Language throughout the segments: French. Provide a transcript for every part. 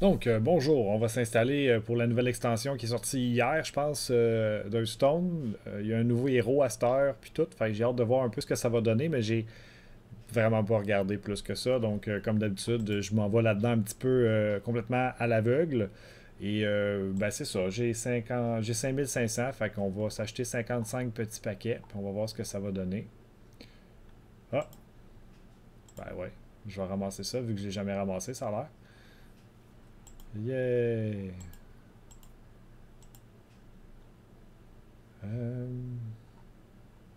Donc, euh, bonjour, on va s'installer euh, pour la nouvelle extension qui est sortie hier, je pense, euh, d'Hearthstone. Euh, Il y a un nouveau héros à cette heure, puis tout. Fait j'ai hâte de voir un peu ce que ça va donner, mais j'ai vraiment pas regardé plus que ça. Donc, comme d'habitude, je m'en vais là-dedans un petit peu complètement à l'aveugle. Et ben c'est ça, j'ai 50 j'ai 5500, fait qu'on va s'acheter 55 petits paquets, puis on va voir ce que ça va donner. Ah! Ben ouais, je vais ramasser ça, vu que j'ai jamais ramassé, ça a l'air. Yeah! Euh,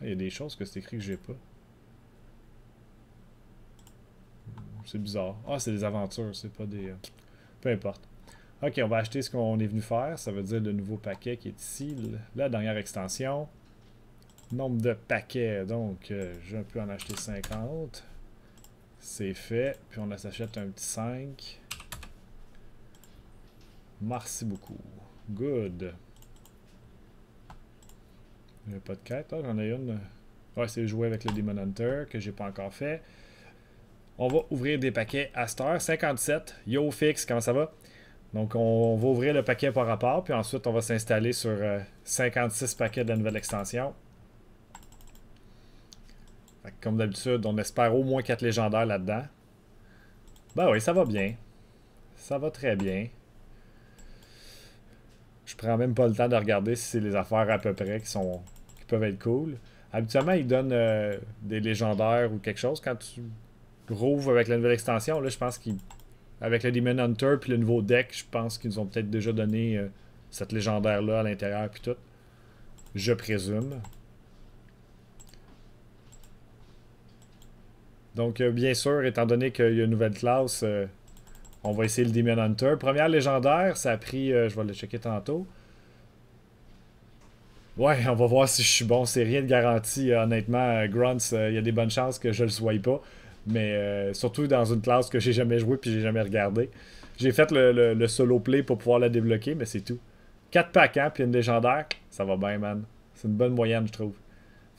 Il y a des choses que c'est écrit que j'ai pas. C'est bizarre. Ah, c'est des aventures, c'est pas des... euh, Peu importe. Ok, on va acheter ce qu'on est venu faire. Ça veut dire le nouveau paquet qui est ici. La dernière extension. Nombre de paquets. Donc, euh, je peux en acheter 50. C'est fait. Puis on s'achète un petit 5. Merci beaucoup. Good. Il n'y a pas de quête. Ah, j'en ai une. Ouais, c'est jouer avec le Demon Hunter que j'ai pas encore fait. On va ouvrir des paquets à cette heure. 57. Yo Fix, comment ça va? Donc, on va ouvrir le paquet par rapport, puis ensuite, on va s'installer sur euh, 56 paquets de la nouvelle extension. Comme d'habitude, on espère au moins 4 légendaires là-dedans. Ben oui, ça va bien. Ça va très bien. Je prends même pas le temps de regarder si c'est les affaires à peu près qui sont qui peuvent être cool. Habituellement, ils donnent euh, des légendaires ou quelque chose quand tu rouvres avec la nouvelle extension. Là, je pense qu'ils avec le Demon Hunter puis le nouveau deck, je pense qu'ils nous ont peut-être déjà donné euh, cette légendaire-là à l'intérieur puis tout. Je présume. Donc, euh, bien sûr, étant donné qu'il y a une nouvelle classe, on va essayer le Demon Hunter. Première légendaire, ça a pris... euh, je vais le checker tantôt. Ouais, on va voir si je suis bon. C'est rien de garanti, euh, honnêtement. Euh, Grunts, il y a des bonnes chances que je le sois pas. Mais surtout dans une classe que j'ai jamais joué puis j'ai jamais regardé. J'ai fait le solo play pour pouvoir la débloquer, mais c'est tout. 4 packs, hein, puis une légendaire, ça va bien, man. C'est une bonne moyenne, je trouve.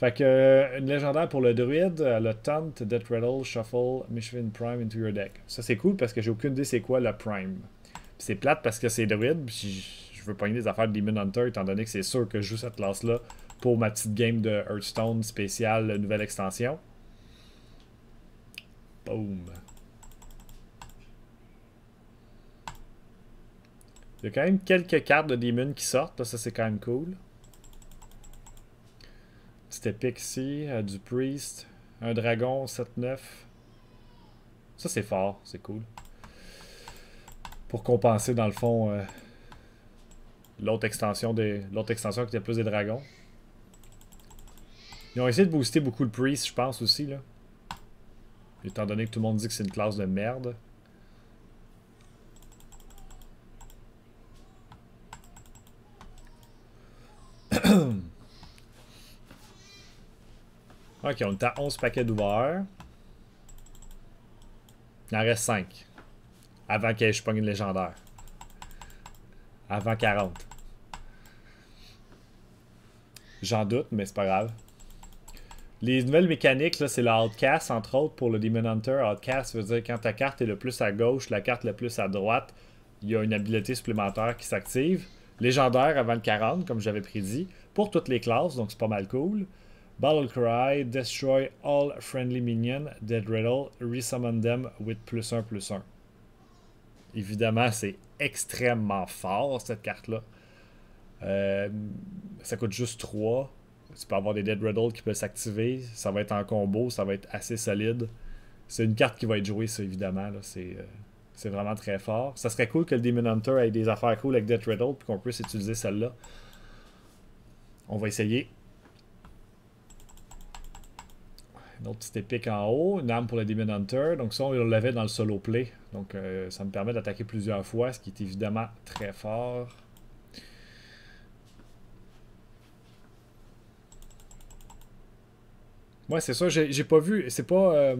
Fait que euh, une légendaire pour le druide, euh, le Taunt, Death Rattle, Shuffle, Michelin Prime into your deck. Ça c'est cool parce que j'ai aucune idée c'est quoi le Prime. C'est plate parce que c'est druide, puis je veux pogner des affaires de Demon Hunter étant donné que c'est sûr que je joue cette classe-là pour ma petite game de Hearthstone spéciale euh, nouvelle extension. Boom. Il y a quand même quelques cartes de Demon qui sortent, ça c'est quand même cool. Petit épique ici, euh, du Priest, un dragon 7-9. Ça c'est fort, c'est cool. Pour compenser dans le fond euh, l'autre extension des l'autre extension qui était plus des dragons. Ils ont essayé de booster beaucoup le Priest, je pense aussi là. Étant donné que tout le monde dit que c'est une classe de merde. Ok, on est à 11 paquets d'ouverts. Il en reste 5. Avant que je pogne une légendaire. Avant 40. J'en doute, mais c'est pas grave. Les nouvelles mécaniques, là, c'est le Outcast, entre autres, pour le Demon Hunter. Outcast veut dire quand ta carte est le plus à gauche, la carte le plus à droite, il y a une habilité supplémentaire qui s'active. Légendaire avant le 40, comme j'avais prédit, pour toutes les classes, donc c'est pas mal cool. Battle Cry, Destroy all friendly minions, Dead Riddle, Resummon them with plus 1 plus 1. Évidemment, c'est extrêmement fort cette carte-là. Euh, ça coûte juste 3. Tu peux avoir des Dead Riddle qui peuvent s'activer. Ça va être en combo, ça va être assez solide. C'est une carte qui va être jouée, ça, évidemment. euh, c'est vraiment très fort. Ça serait cool que le Demon Hunter ait des affaires cool avec Death Riddle, puis qu'on puisse utiliser celle-là. On va essayer. Une autre petite épique en haut, une arme pour le Demon Hunter. Donc ça, on l'avait dans le solo play. Donc euh, ça me permet d'attaquer plusieurs fois, ce qui est évidemment très fort. Ouais, c'est ça, j'ai pas vu. C'est pas. euh,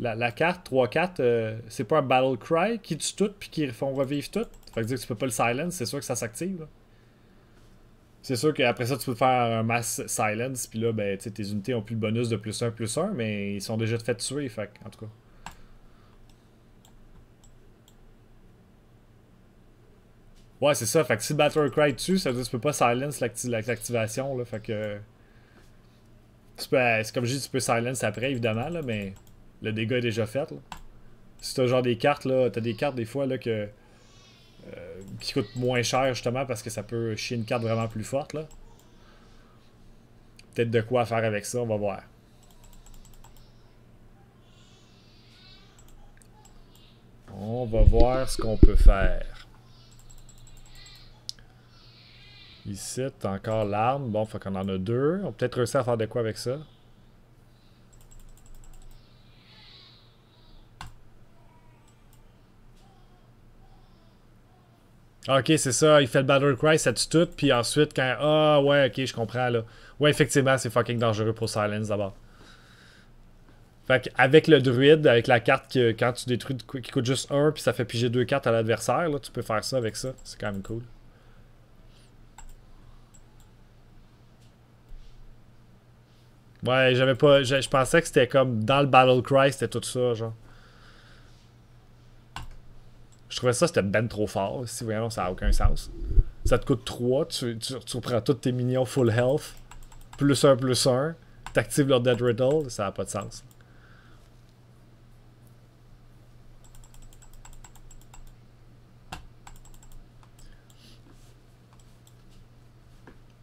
la, la carte 3-4, euh, c'est pas un Battle Cry qui tue tout puis qui font revivre tout? Fait que dire que tu peux pas le silence, c'est sûr que ça s'active. C'est sûr qu'après ça, tu peux faire un mass silence, puis là, ben, tu tes unités ont plus le bonus de plus 1, plus 1, mais ils sont déjà fait tuer, fait en tout cas. Ouais, c'est ça. Fait que si Battle Cry dessus, ça veut dire que tu peux pas silence l'activation. Là, fait que. C'est comme je dis, tu peux silence après, évidemment, là, mais le dégât est déjà fait. Là. Si t'as genre des cartes, là, t'as des cartes des fois là que. Euh, qui coûtent moins cher justement parce que ça peut chier une carte vraiment plus forte là. Peut-être de quoi faire avec ça, on va voir. On va voir ce qu'on peut faire. Ici, encore l'arme. Bon, faut qu'on en a deux. On peut peut-être réussir à faire de quoi avec ça. Ok, c'est ça. Il fait le Battle Cry, ça tue tout. Puis ensuite, quand. Ah, ouais, ok, je comprends là. Ouais, effectivement, c'est fucking dangereux pour Silence d'abord. Fait avec le druide, avec la carte que quand tu détruis qui coûte juste 1 puis ça fait piger deux cartes à l'adversaire, là, tu peux faire ça avec ça. C'est quand même cool. Ouais, j'avais pas. Je, pensais que c'était comme dans le Battle Cry, c'était tout ça, genre. Je trouvais ça c'était ben trop fort. Si voyons, ça a aucun sens. Ça te coûte 3, tu, tu, tu reprends tous tes minions full health, plus 1 plus 1, t'actives leur Dead Riddle, ça a pas de sens.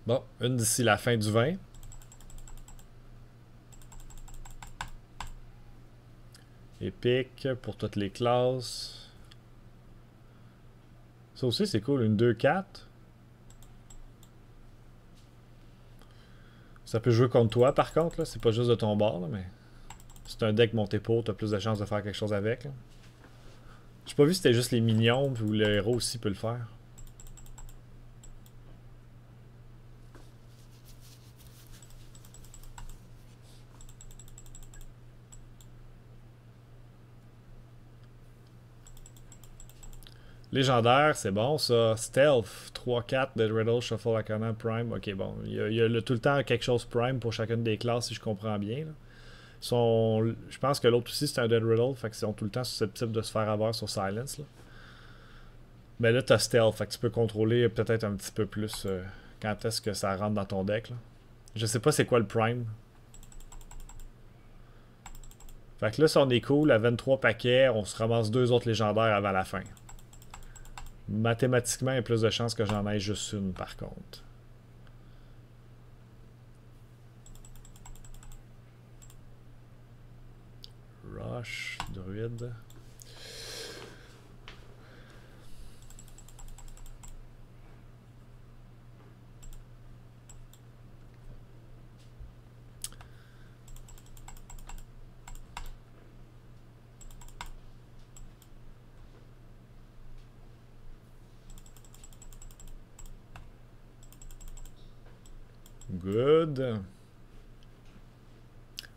Bon, une d'ici la fin du 20. Épique pour toutes les classes. Ça aussi, c'est cool. Une 2-4. Ça peut jouer contre toi, par contre. C'est pas juste de ton bord, mais... C'est un deck monté pour, t'as plus de chances de faire quelque chose avec. J'ai pas vu si c'était juste les minions, ou le héros aussi peut le faire. Légendaire, c'est bon ça. Stealth, 3-4, Dead Riddle, Shuffle Arcana, Prime. Ok, bon. Il y a, tout le temps quelque chose Prime pour chacune des classes, si je comprends bien. Je pense que l'autre aussi, c'est un Dead Riddle, fait qu'ils sont tout le temps susceptibles de se faire avoir sur Silence. Mais là, t'as Stealth, fait que tu peux contrôler peut-être un petit peu plus euh, quand est-ce que ça rentre dans ton deck. Là. Je sais pas c'est quoi le Prime. Fait que là, si on est cool, à 23 paquets, on se ramasse deux autres légendaires avant la fin. Mathématiquement, il y a plus de chances que j'en aille juste une, par contre. Rush, druide.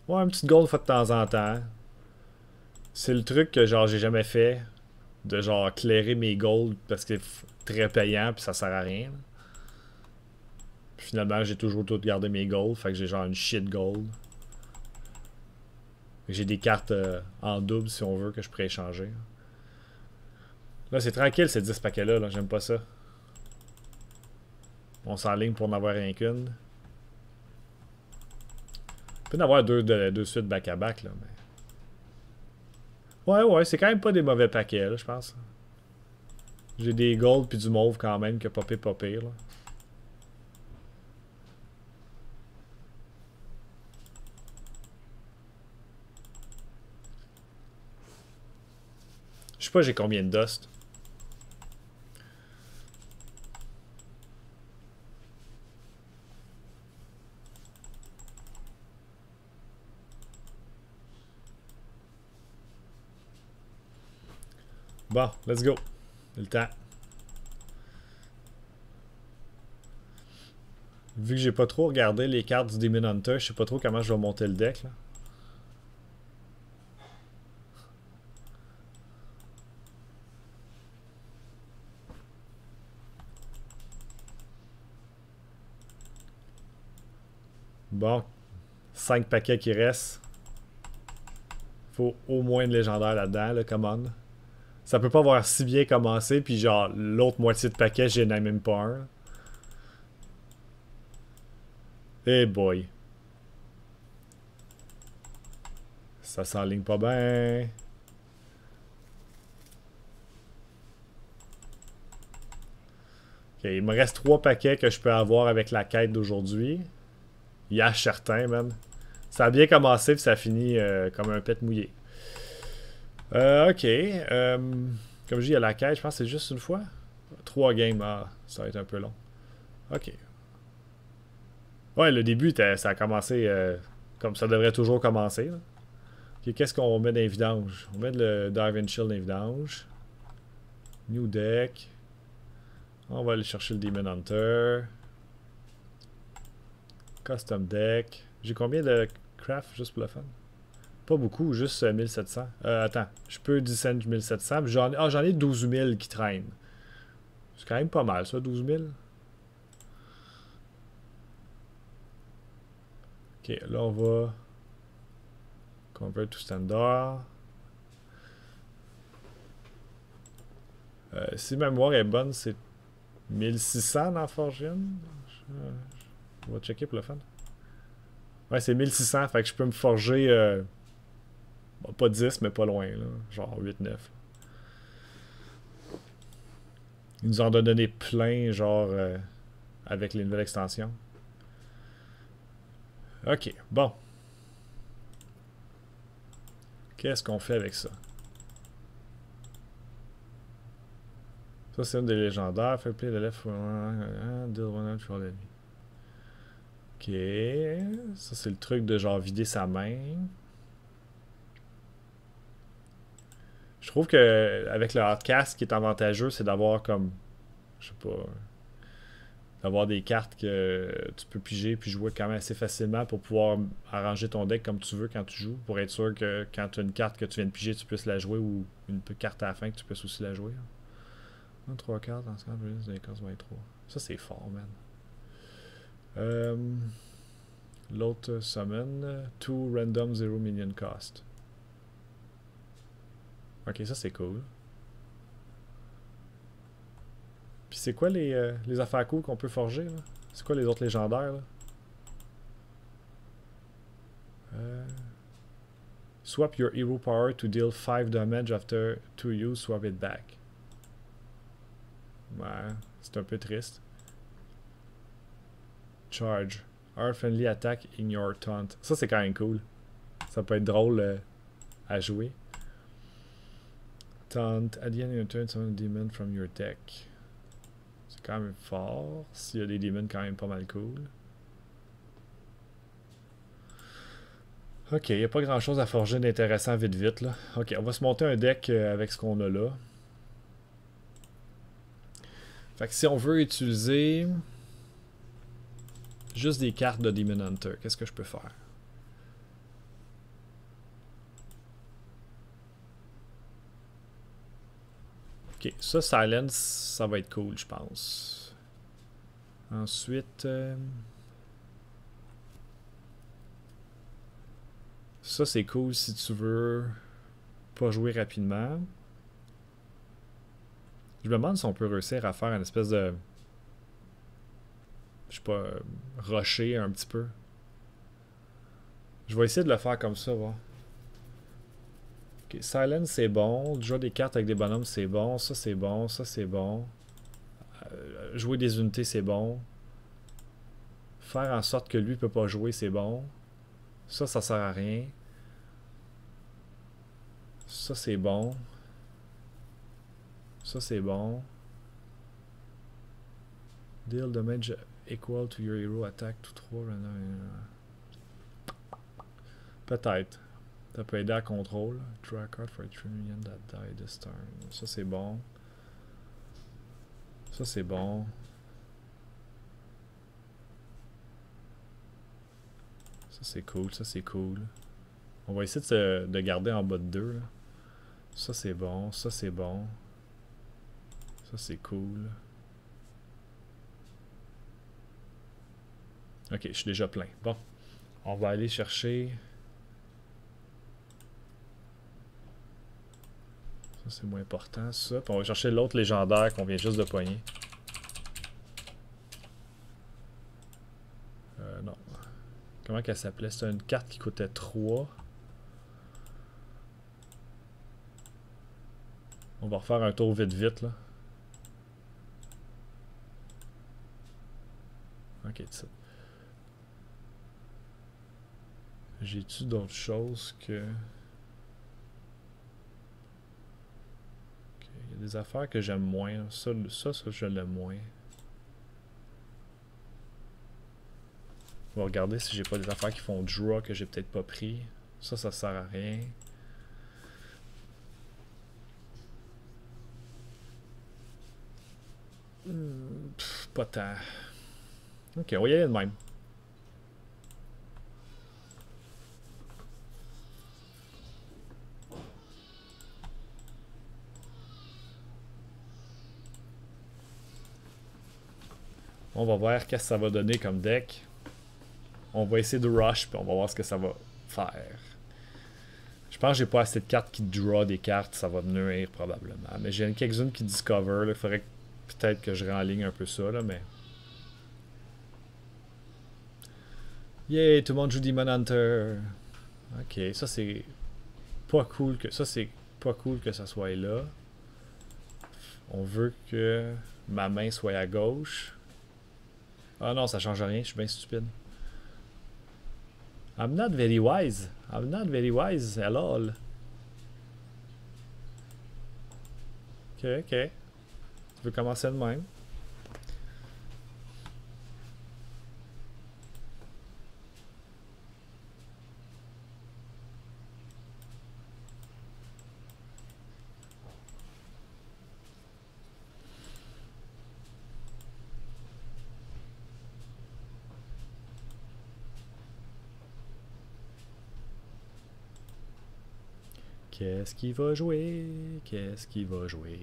Ouais, une petite gold fois de temps en temps. C'est le truc que genre j'ai jamais fait. De genre clairer mes golds parce que c'est très payant puis ça sert à rien. finalement j'ai toujours tout gardé mes golds. Fait que j'ai genre une shit gold. J'ai des cartes euh, en double si on veut que je pourrais échanger. Là c'est tranquille ces 10 paquets là, là. j'aime pas ça. On s'enligne pour en avoir rien qu'une peut en avoir deux de, suite back-à-back, là, mais... Ouais, ouais, c'est quand même pas des mauvais paquets, là, je pense. J'ai des gold puis du mauve quand même, que pire, pas pire, là. Je sais pas j'ai combien de dust. Bon, let's go. Le temps. Vu que j'ai pas trop regardé les cartes du Demon Hunter, je sais pas trop comment je vais monter le deck. Là. Bon, 5 paquets qui restent. Faut au moins une légendaire là-dedans, là, commande. Ça peut pas avoir si bien commencé, puis genre, l'autre moitié de paquet, j'ai même pas un. Eh boy. Ça s'enligne pas bien. Ok, il me reste trois paquets que je peux avoir avec la quête d'aujourd'hui. Il y a certains, man. Ça a bien commencé, puis ça a fini euh, comme un pet mouillé. Euh, ok. Euh, comme je dis, il y a la quête, je pense que c'est juste une fois. Trois games, ah, ça va être un peu long. Ok. Ouais, le début, ça a commencé comme ça devrait toujours commencer. Ok, qu'est-ce qu'on met dans? On met le Dive and Chill dans les. New deck. On va aller chercher le Demon Hunter. Custom deck. J'ai combien de craft juste pour le fun? Pas beaucoup, juste 1700. Euh, euh, attends, je peux descendre 1700. J'en ah, ai 12 000 qui traînent. C'est quand même pas mal ça, 12 000. Ok, là on va convert to standard. Euh, si ma mémoire est bonne, c'est 1600 dans Forgine. On va checker pour le fun. Ouais, c'est 1600, fait que je peux me forger. Euh, pas 10, mais pas loin, là. Genre 8-9. Ils nous en ont donné plein, genre, euh, avec les nouvelles extensions. Ok, bon. Qu'est-ce qu'on fait avec ça? Ça, c'est une des légendaires. Fait left deal one Ok. Ça, c'est le truc de genre vider sa main. Je trouve que avec le hardcast, ce qui est avantageux, c'est d'avoir comme. Je sais pas. D'avoir des cartes que tu peux piger puis jouer quand même assez facilement pour pouvoir arranger ton deck comme tu veux quand tu joues. Pour être sûr que quand tu as une carte que tu viens de piger, tu puisses la jouer ou une carte à la fin que tu puisses aussi la jouer. 3 cartes dans ce cas, des cartes 3. Ça, c'est fort, man. Euh, L'autre summon, 2 random 0 minion cost. Ok, ça c'est cool. Puis c'est quoi les, euh, les affaires cool qu'on peut forger là? C'est quoi les autres légendaires là? Euh, swap your hero power to deal 5 damage after 2 use, swap it back. Ouais, c'est un peu triste. Charge. Our friendly attack in your taunt. Ça, c'est quand même cool. Ça peut être drôle euh, à jouer. Your turn, summon a demon from your deck. C'est quand même fort. S'il y a des demons quand même pas mal cool. Ok, il n'y a pas grand chose à forger d'intéressant vite vite là. Ok, on va se monter un deck euh, avec ce qu'on a là. Fait que si on veut utiliser juste des cartes de Demon Hunter, qu'est-ce que je peux faire? Ok, ça, Silence, ça va être cool, je pense. Ensuite... Euh, ça, c'est cool si tu veux pas jouer rapidement. Je me demande si on peut réussir à faire une espèce de. Je sais pas, rocher un petit peu. Je vais essayer de le faire comme ça, va. Silence c'est bon. Jouer des cartes avec des bonhommes c'est bon. Ça c'est bon. Ça c'est bon. Euh, jouer des unités c'est bon. Faire en sorte que lui peut pas jouer c'est bon. Ça, ça sert à rien. Ça c'est bon. Ça, c'est bon. Deal damage equal to your hero attack to 3 Peut-être. Ça peut aider à contrôle. Draw a card for a 3 million that die this turn. Ça, c'est bon. Ça, c'est bon. Ça, c'est cool. Ça, c'est cool. On va essayer de, de garder en bas de 2. Ça, c'est bon. Ça, c'est bon. Ça, c'est cool. Ok, je suis déjà plein. Bon, on va aller chercher... c'est moins important, ça. Puis on va chercher l'autre légendaire qu'on vient juste de poigner. Euh, non. Comment qu'elle s'appelait? C'était une carte qui coûtait 3. On va refaire un tour vite vite, là. Ok. J'ai-tu d'autres choses que... Des affaires que j'aime moins. Ça, ça, ça je l'aime moins. On va regarder si j'ai pas des affaires qui font draw que j'ai peut-être pas pris. Ça, ça sert à rien. Hmm, pas tant. Ok, on y aller de même. On va voir qu'est-ce que ça va donner comme deck. On va essayer de rush, puis on va voir ce que ça va faire. Je pense que j'ai pas assez de cartes qui draw des cartes, ça va nuire probablement. Mais j'ai quelques-unes qui discover, il faudrait peut-être que je ligne un peu ça, là, mais... Yay, tout le monde joue Demon Hunter. Ok, ça c'est pas cool que ça c'est pas cool que ça soit là. On veut que ma main soit à gauche. Ah non, ça change rien, je suis bien stupide. I'm not very wise. I'm not very wise at all. Ok, ok. Tu veux commencer de même? Qu'est-ce qu'il va jouer? Qu'est-ce qu'il va jouer?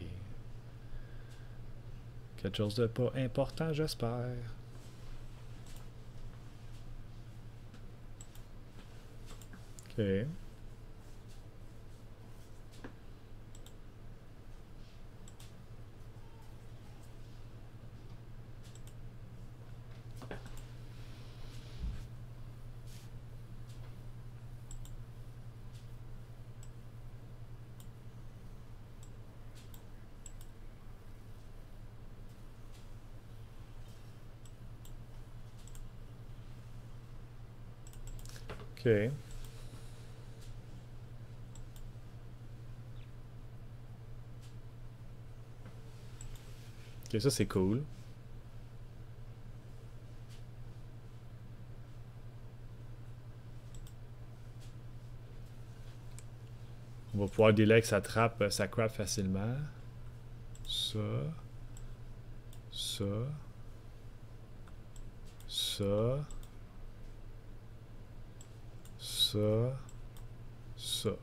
Quelque chose de pas important, j'espère. Ok. Ok. Ok, ça c'est cool. On va pouvoir délai que ça trappe, ça crap facilement. Ça. Ça. Ça ça.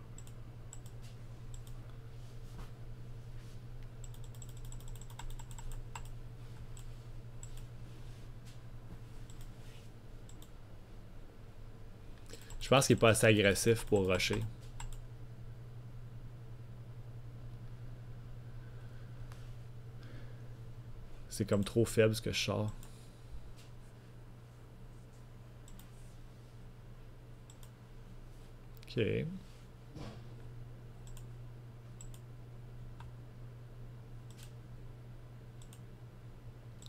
Je pense qu'il est pas assez agressif pour rusher. C'est comme trop faible ce que je sors. Ok.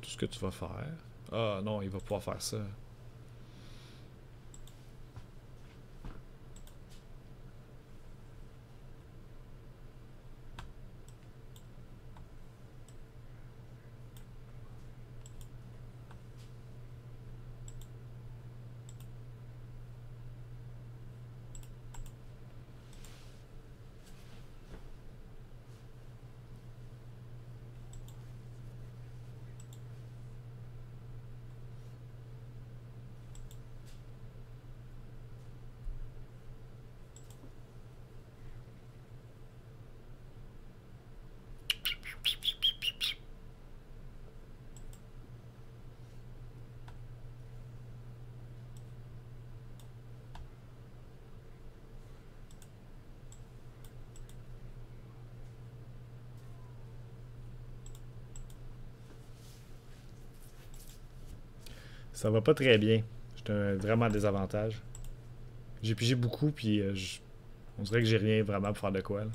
Tout ce que tu vas faire. Ah non, il va pouvoir faire ça. Ça va pas très bien. J'ai vraiment désavantage. J'ai pigé beaucoup, puis euh, on dirait que j'ai rien vraiment pour faire de quoi. là.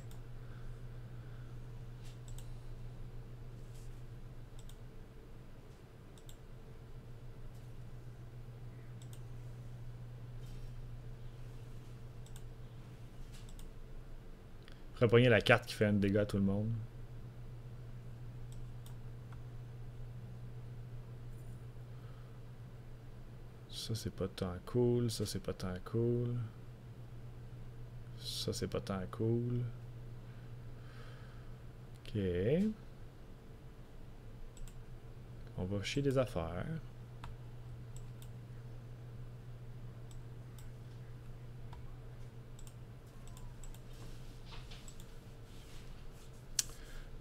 Je pourrais pogner la carte qui fait un dégât à tout le monde. Ça, c'est pas tant cool. Ça, c'est pas tant cool. Ça, c'est pas tant cool. Ok. On va chier des affaires.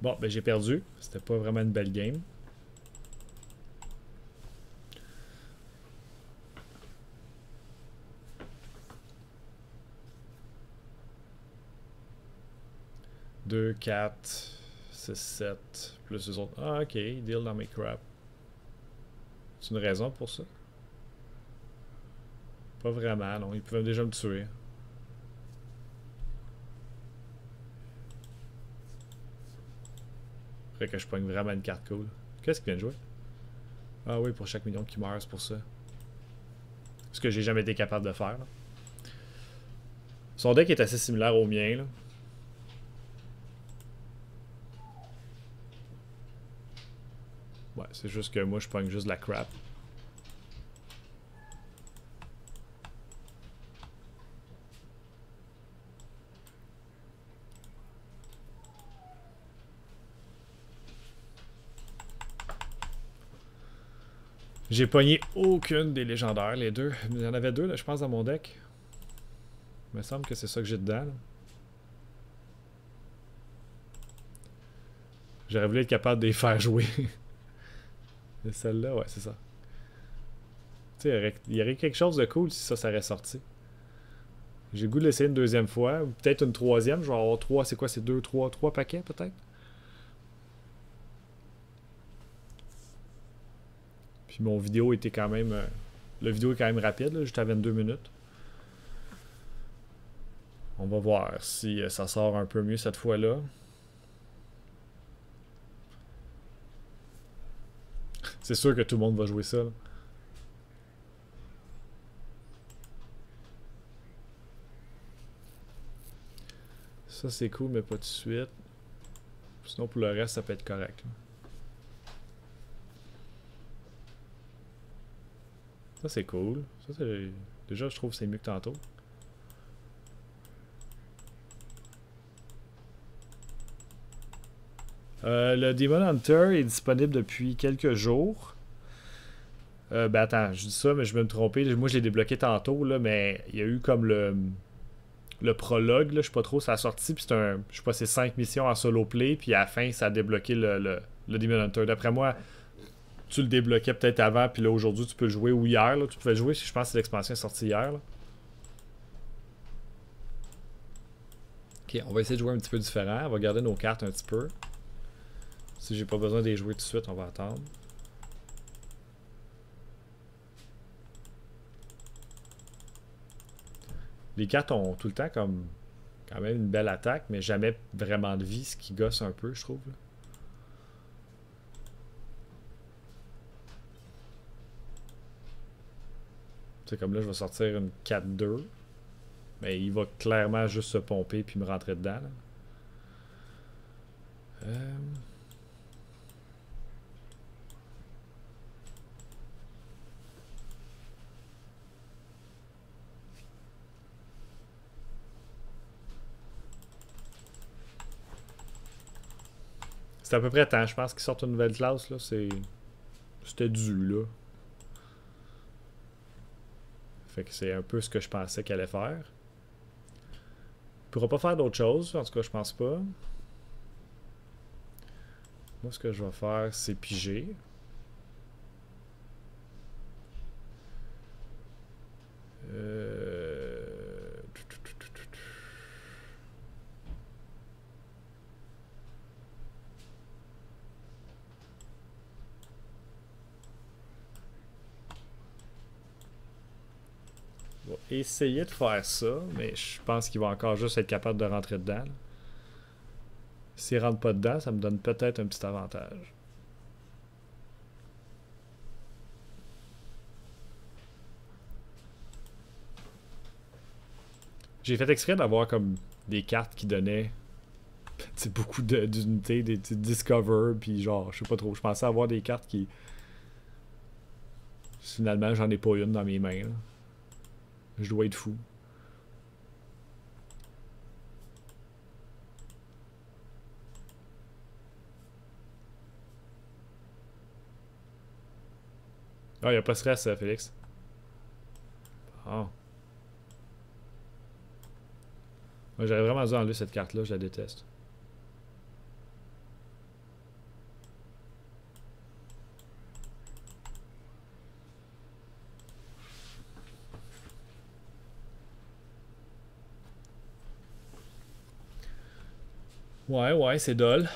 Bon, ben j'ai perdu. C'était pas vraiment une belle game. Deux, quatre, six, sept, plus les autres. Ah, ok, deal dans mes crap. C'est une raison pour ça? Pas vraiment, non. Ils pouvaient déjà me tuer. Fait que je pogne vraiment une carte cool. Qu'est-ce qu'il vient de jouer? Ah oui, pour chaque million qui meurt, c'est pour ça. Ce que j'ai jamais été capable de faire. Son deck est assez similaire au mien. Là. C'est juste que moi je pogne juste de la crap. J'ai pogné aucune des légendaires, les deux. Il y en avait deux, là, je pense, dans mon deck. Il me semble que c'est ça que j'ai dedans. J'aurais voulu être capable de les faire jouer. Celle-là, ouais, c'est ça. Tu sais, il y aurait- aurait quelque chose de cool si ça serait sorti. J'ai le goût de l'essayer une deuxième fois, ou peut-être une troisième. Je vais avoir trois, c'est quoi, c'est deux, trois, trois paquets peut-être? Puis mon vidéo était quand même. euh, le vidéo est quand même rapide, là, juste à 22 minutes. On va voir si euh, ça sort un peu mieux cette fois-là. C'est sûr que tout le monde va jouer ça. là. Ça c'est cool, mais pas tout de suite. Sinon pour le reste, ça peut être correct. Ça c'est cool. Déjà, je trouve que c'est mieux que tantôt. Euh, le Demon Hunter est disponible depuis quelques jours. Euh, ben attends, je dis ça, mais je vais me tromper. Moi, je l'ai débloqué tantôt, là, mais il y a eu comme le, le prologue, là, je sais pas trop, ça a sorti, puis c'est un, je sais pas, c'est 5 missions en solo play, puis à la fin, ça a débloqué le, le, le Demon Hunter. D'après moi, tu le débloquais peut-être avant, puis là, aujourd'hui, tu peux jouer, ou hier, là, tu pouvais jouer, je pense que l'expansion est sortie hier. Ok, on va essayer de jouer un petit peu différent, on va garder nos cartes un petit peu. Si j'ai pas besoin de les jouer tout de suite, on va attendre. Les cartes ont tout le temps comme quand même une belle attaque, mais jamais vraiment de vie, ce qui gosse un peu, je trouve. C'est comme là, je vais sortir une 4-2. Mais il va clairement juste se pomper puis me rentrer dedans. Euh, C'est à peu près temps, je pense qu'ils sortent une nouvelle classe. là. C'était dû, là. Fait que c'est un peu ce que je pensais qu'elle allait faire. Il pourra pas faire d'autre chose, en tout cas, je pense pas. Moi, ce que je vais faire, c'est piger. Euh... essayer de faire ça, mais je pense qu'il va encore juste être capable de rentrer dedans. S'il rentre pas dedans, ça me donne peut-être un petit avantage. J'ai fait exprès d'avoir comme des cartes qui donnaient beaucoup d'unités, des, Discover, puis genre, je sais pas trop. Je pensais avoir des cartes qui. Finalement, j'en ai pas une dans mes mains. Je dois être fou. Ah, il a pas stress, Félix. Ah. J'aurais vraiment dû enlever cette carte-là, je la déteste. Ouais, ouais, c'est dol.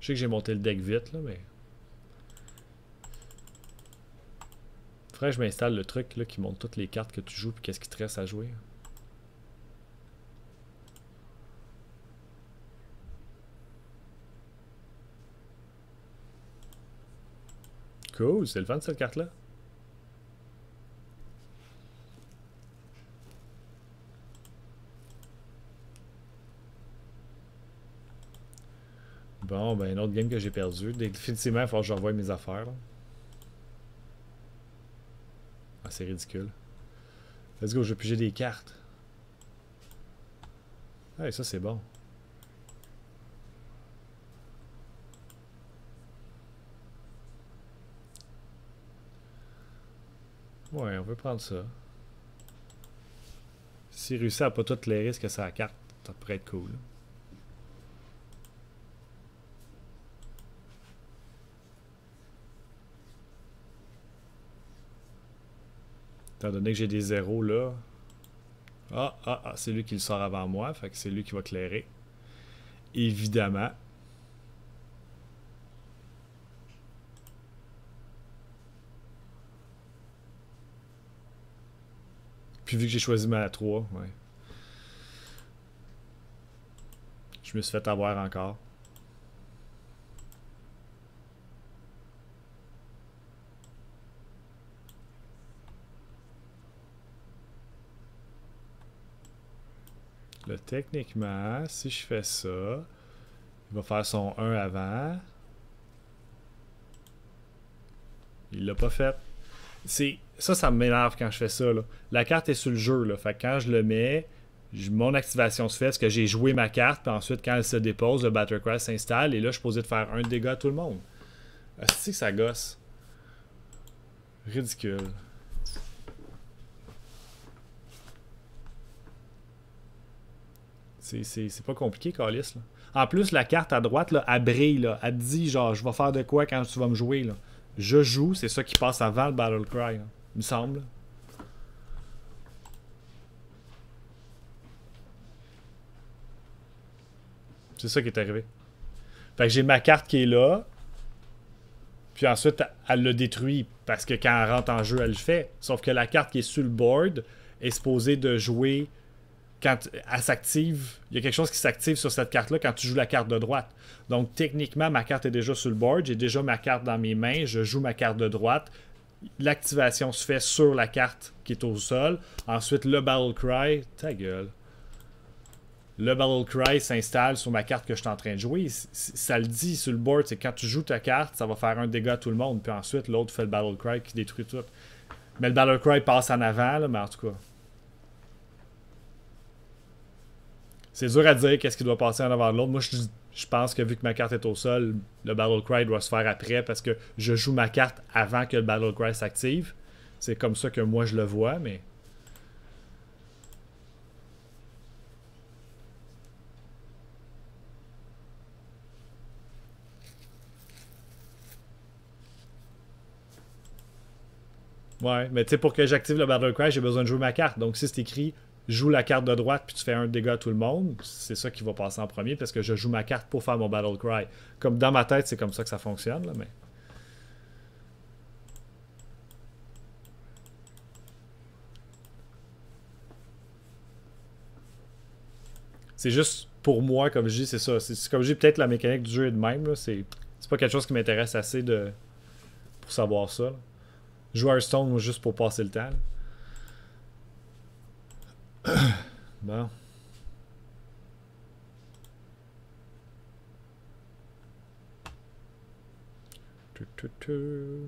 Je sais que j'ai monté le deck vite, là, mais... Faudrait que je m'installe le truc là, qui montre toutes les cartes que tu joues puis qu'est-ce qui te reste à jouer. Cool, c'est le fun cette carte-là. Bon, ben, une autre game que j'ai perdu. Définitivement, il faut que je revoie mes affaires. Ah, c'est ridicule. Let's go, je vais piger des cartes. Ouais, ça c'est bon. Ouais, on peut prendre ça. S'il réussit à pas toutes les risques sur la carte, ça pourrait être cool. Étant donné que j'ai des zéros là. Ah, ah, ah, c'est lui qui le sort avant moi. Fait que c'est lui qui va clairer. Évidemment. Puis vu que j'ai choisi ma 3, ouais. Je me suis fait avoir encore. Là, techniquement, si je fais ça, il va faire son 1 avant. Il l'a pas fait. Ça, ça m'énerve quand je fais ça. La carte est sur le jeu. Quand je le mets, mon activation se fait parce que j'ai joué ma carte. Puis ensuite, quand elle se dépose, le Battercry s'installe. Et là, je suis posé de faire un dégât à tout le monde. C'est que ça gosse. Ridicule. C'est pas compliqué, Calis. En plus, la carte à droite, là, elle brille. Là. Elle dit, genre, je vais faire de quoi quand tu vas me jouer. Je joue, c'est ça qui passe avant le Battle Cry. me semble. C'est ça qui est arrivé. Fait que j'ai ma carte qui est là. Puis ensuite, elle le détruit parce que quand elle rentre en jeu, elle le fait. Sauf que la carte qui est sur le board est supposée de jouer quand elle s'active, il y a quelque chose qui s'active sur cette carte-là quand tu joues la carte de droite. Donc, techniquement, ma carte est déjà sur le board. J'ai déjà ma carte dans mes mains. Je joue ma carte de droite. L'activation se fait sur la carte qui est au sol. Ensuite, le Battle Cry. Ta gueule. Le Battle Cry s'installe sur ma carte que je suis en train de jouer. Ça le dit sur le board. C'est quand tu joues ta carte, ça va faire un dégât à tout le monde. Puis ensuite, l'autre fait le Battle Cry qui détruit tout. Mais le Battle Cry passe en avant, là, mais en tout cas. C'est dur à dire qu'est-ce qui doit passer en avant de l'autre. Moi, je, pense que vu que ma carte est au sol, le Battle Cry doit se faire après parce que je joue ma carte avant que le Battle Cry s'active. C'est comme ça que moi je le vois, mais. Ouais, mais tu sais, pour que j'active le Battle Cry, j'ai besoin de jouer ma carte. Donc, si c'est écrit joue la carte de droite puis tu fais un dégât à tout le monde, c'est ça qui va passer en premier parce que je joue ma carte pour faire mon battle cry. Comme dans ma tête, c'est comme ça que ça fonctionne, là, mais. C'est juste pour moi, comme je dis, c'est ça. C'est comme je dis, peut-être la mécanique du jeu est de même. C'est pas quelque chose qui m'intéresse assez de pour savoir ça. Là. Jouer Hearthstone juste pour passer le temps. bon. Ce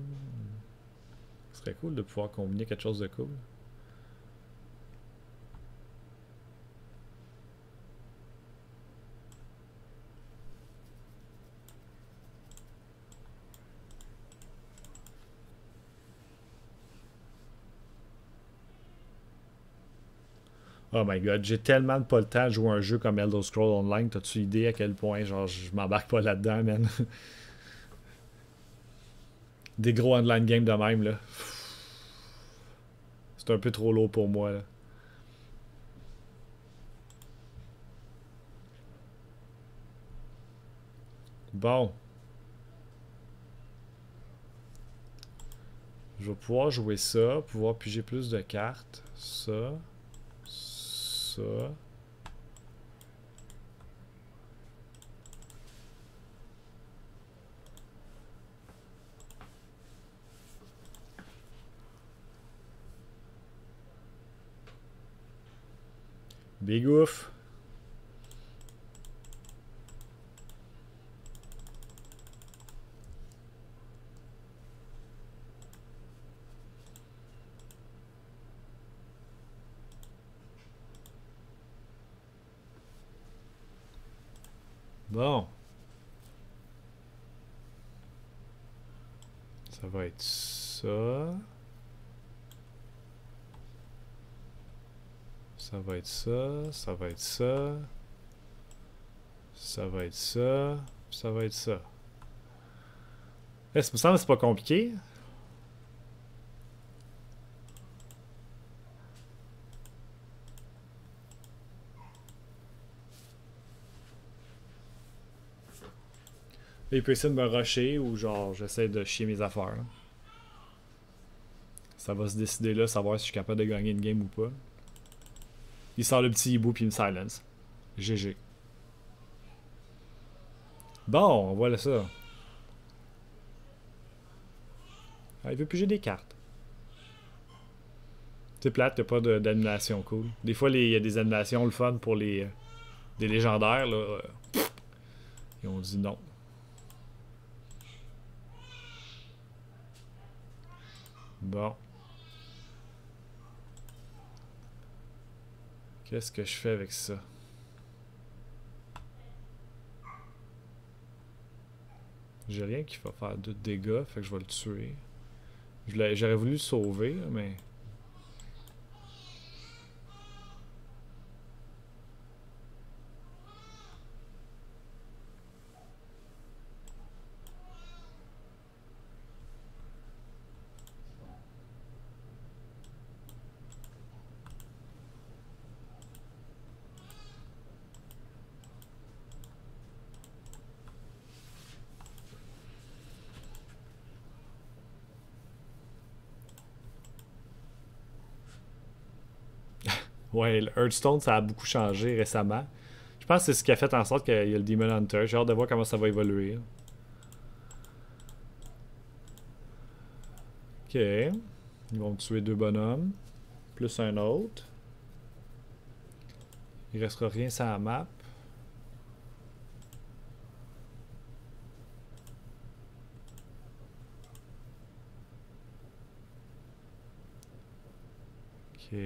serait cool de pouvoir combiner quelque chose de cool. Oh my god, j'ai tellement pas le temps de jouer un jeu comme Elder Scrolls Online. T'as-tu idée à quel point genre je m'embarque pas là-dedans, man? Des gros online games de même, là. C'est un peu trop lourd pour moi, là. Bon. Je vais pouvoir jouer ça, pouvoir piger plus de cartes. Ça So. Big Wolf. Être ça. Ça va être ça. Ça va être ça. Ça va être ça. Eh, ça me semble c'est pas compliqué. il peut essayer de me rusher ou genre j'essaie de chier mes affaires. Ça va se décider là, savoir si je suis capable de gagner une game ou pas. Il sort le petit hibou puis il me silence. GG. Bon, voilà ça. Ah, il veut piger des cartes. C'est plate, t'as pas d'animation cool. Des fois, il y a des animations le fun pour les des légendaires. Là. Ils ont dit non. Bon. Qu'est-ce que je fais avec ça? J'ai rien qui va faire de dégâts, fait que je vais le tuer. J'aurais voulu le sauver, mais... Ouais, Hearthstone, ça a beaucoup changé récemment. Je pense que c'est ce qui a fait en sorte qu'il y a le Demon Hunter. J'ai hâte de voir comment ça va évoluer. Ok. Ils vont tuer deux bonhommes. Plus un autre. Il restera rien sur la map. Ok.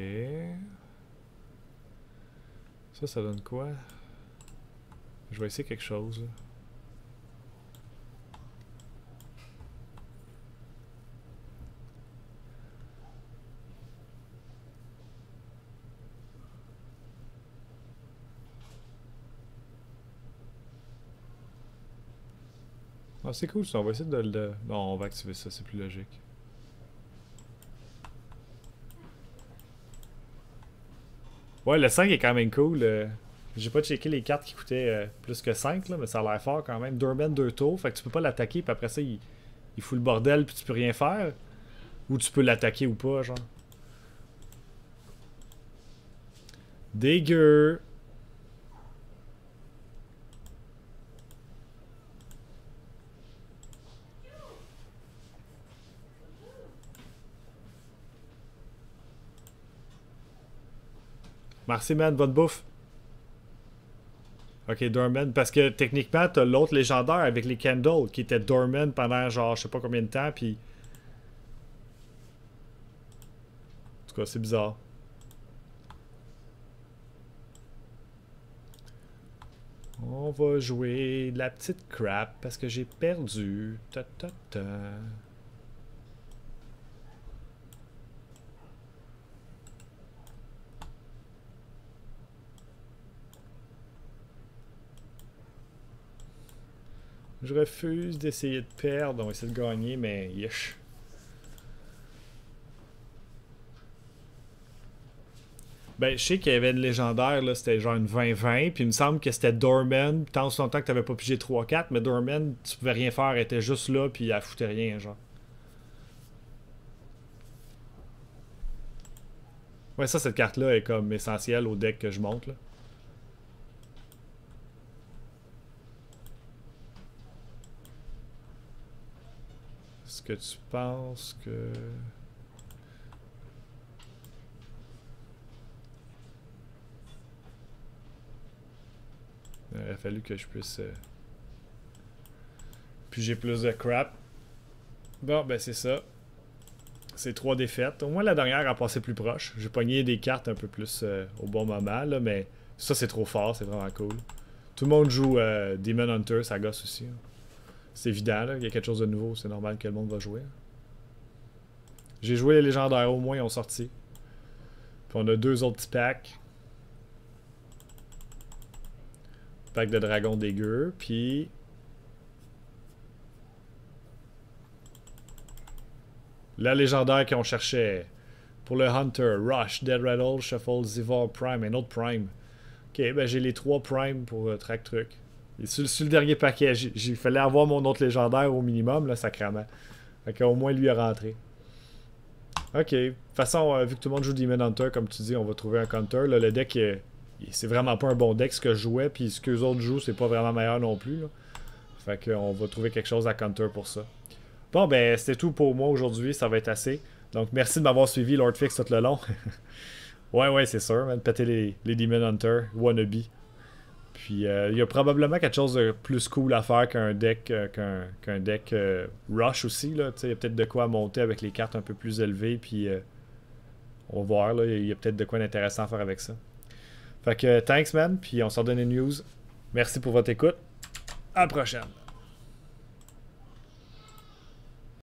Ça, ça donne quoi? Je vais essayer quelque chose. Ah, c'est cool ça, on va essayer de le... Non, on va activer ça, c'est plus logique. Ouais, le 5 est quand même cool. Euh. J'ai pas checké les cartes qui coûtaient euh, plus que 5, là, mais ça a l'air fort quand même. Durban, deux tours, fait que tu peux pas l'attaquer, puis après ça, il, il fout le bordel, puis tu peux rien faire. Ou tu peux l'attaquer ou pas, genre. Dégueu. Merci, man. Bonne bouffe? Ok, Dorman. Parce que techniquement, t'as l'autre légendaire avec les candles qui était Dorman pendant genre je sais pas combien de temps. Puis. En tout cas, c'est bizarre. On va jouer la petite crap parce que j'ai perdu. Ta ta ta. Je refuse d'essayer de perdre. On va essayer de gagner, mais yesh. Ben, je sais qu'il y avait une légendaire, là, c'était genre une 20-20, puis il me semble que c'était Dorman, tant longtemps que t'avais pas pigé 3-4, mais Dorman, tu pouvais rien faire, elle était juste là, puis elle foutait rien, genre. Ouais, ça, cette carte-là est comme essentielle au deck que je monte, là. Que tu penses que... Il aurait fallu que je puisse... Euh... Puis j'ai plus de crap. Bon, ben c'est ça. C'est trois défaites. Au moins la dernière a passé plus proche. J'ai pogné des cartes un peu plus euh, au bon moment, là, mais ça c'est trop fort, c'est vraiment cool. Tout le monde joue euh, Demon Hunter, ça gosse aussi. Hein. C'est évident, il y a quelque chose de nouveau, c'est normal que le monde va jouer. J'ai joué les légendaires, au moins ils ont sorti. On a deux autres petits packs. Pack de dragons dégueu, puis... La légendaire qu'on cherchait. Pour le Hunter, Rush, Dead Rattle, Shuffle, Zivor, Prime, un autre Prime. Ok, ben j'ai les trois Prime pour euh, Track Truc. Et sur, le dernier paquet, il fallait avoir mon autre légendaire au minimum, là, sacrément. Fait au moins lui est rentré. Ok. De toute façon, euh, vu que tout le monde joue Demon Hunter, comme tu dis, on va trouver un counter. le deck est c'est vraiment pas un bon deck ce que je jouais, puis ce que les autres jouent, c'est pas vraiment meilleur non plus. Là. Fait qu'on va trouver quelque chose à counter pour ça. Bon, ben, c'était tout pour moi aujourd'hui, ça va être assez. Donc, merci de m'avoir suivi, Lord Fix, tout le long. ouais, ouais, c'est sûr, man, péter les, les Demon Hunter, wannabe. Puis, euh, il y a probablement quelque chose de plus cool à faire qu'un deck, euh, qu'un, deck euh, Rush aussi. Il y a peut-être de quoi monter avec les cartes un peu plus élevées, puis on va voir, il y a peut-être de quoi d'intéressant à faire avec ça. Fait que thanks, man. Puis on s'en donne une news. Merci pour votre écoute. À la prochaine.